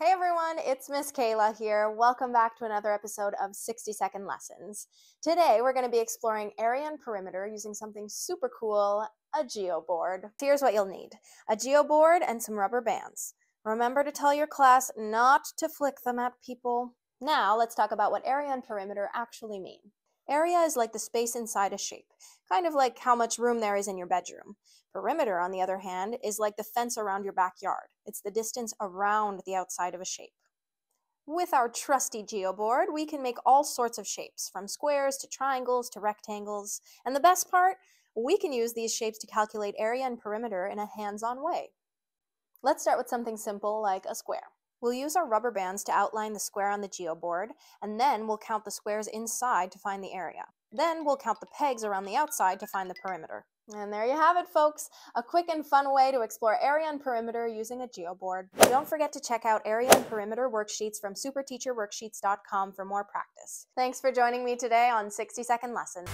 Hey everyone, it's Miss Kayla here. Welcome back to another episode of 60 Second Lessons. Today we're going to be exploring area and perimeter using something super cool, a geoboard. Here's what you'll need. A geoboard and some rubber bands. Remember to tell your class not to flick them at people. Now let's talk about what area and perimeter actually mean. Area is like the space inside a shape, kind of like how much room there is in your bedroom. Perimeter, on the other hand, is like the fence around your backyard. It's the distance around the outside of a shape. With our trusty geoboard, we can make all sorts of shapes, from squares to triangles to rectangles. And the best part, we can use these shapes to calculate area and perimeter in a hands-on way. Let's start with something simple like a square. We'll use our rubber bands to outline the square on the geoboard, and then we'll count the squares inside to find the area. Then we'll count the pegs around the outside to find the perimeter. And there you have it, folks. A quick and fun way to explore area and perimeter using a geoboard. Don't forget to check out area and perimeter worksheets from superteacherworksheets.com for more practice. Thanks for joining me today on 60 Second Lesson.